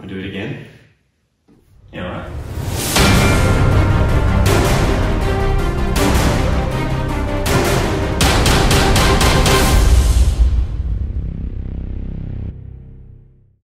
Want to do it again?